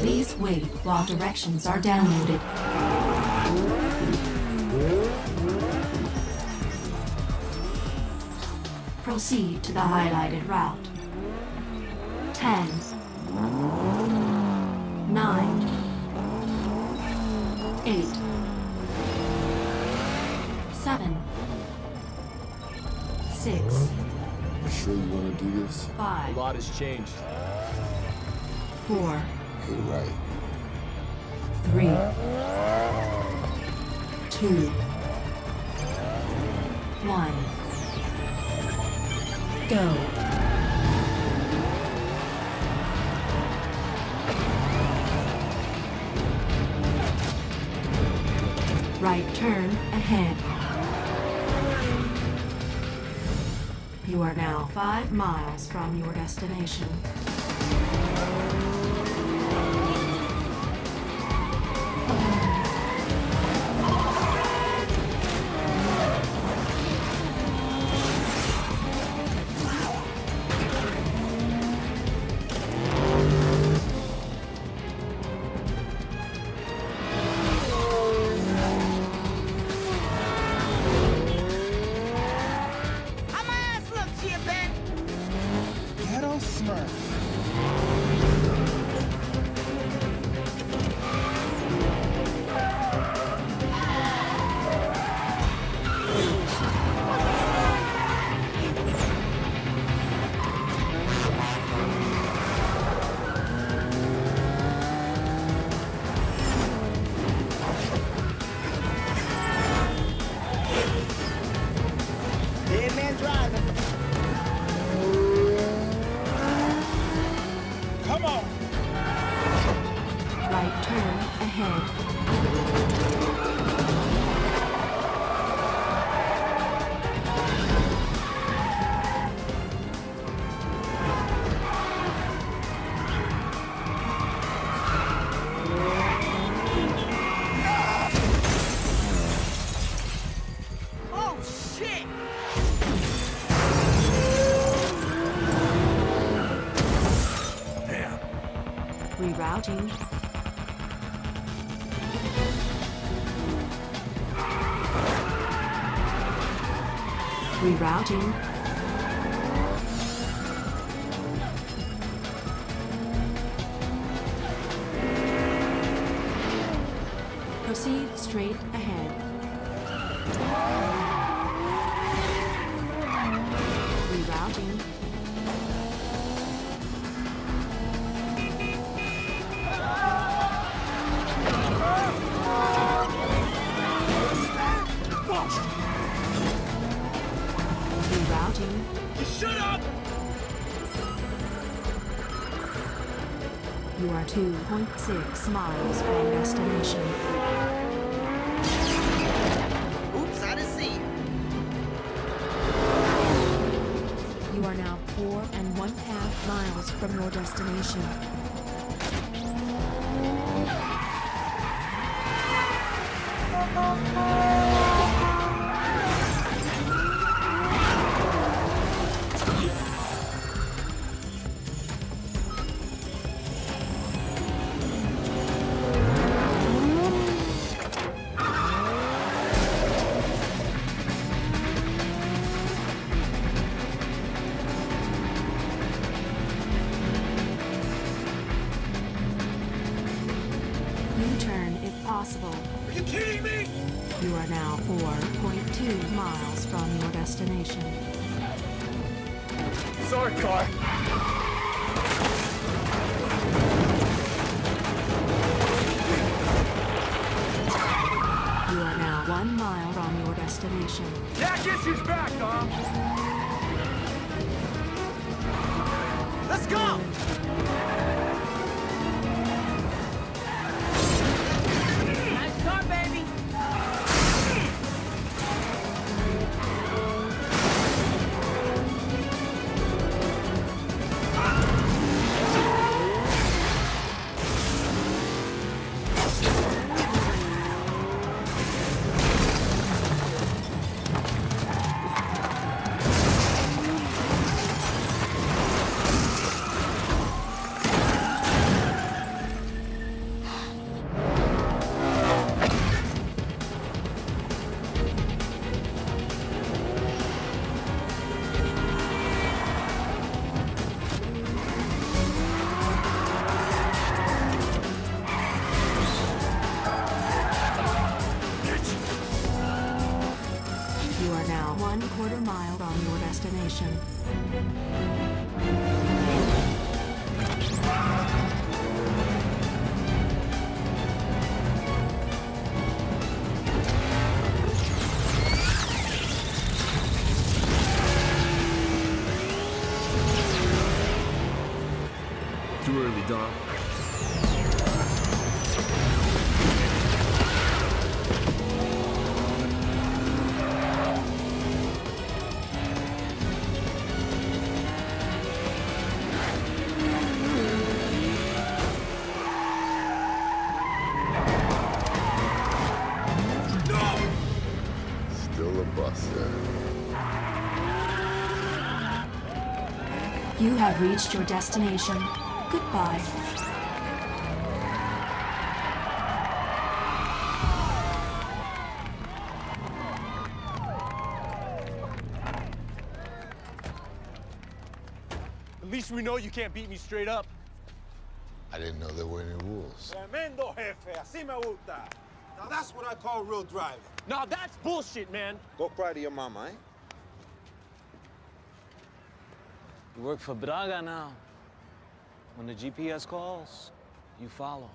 Please wait while directions are downloaded. Proceed to the highlighted route. 10 9 8 7 6 You sure you want to do this? 5 A lot has changed. 4 You're right. 3 2 1 Go. Right turn ahead. You are now five miles from your destination. Ahead. Oh, shit! Rerouting. Rerouting. Proceed straight ahead. Rerouting. Shut up! You are 2.6 miles from destination. Oops, I didn't see you. You are now four and one half miles from your destination. U-turn if possible. Are you kidding me? You are now 4.2 miles from your destination. Sorry, car. You are now one mile from your destination. Yeah, guess who's back, Dom? Let's go! Quarter mile your destination. Too early, Dom. You have reached your destination. Goodbye. At least we know you can't beat me straight up. I didn't know there were any rules. Tremendo jefe, así me gusta. Now that's what I call real driving. Now that's bullshit, man. Go cry to your mama, eh? You work for Braga now. When the GPS calls, you follow.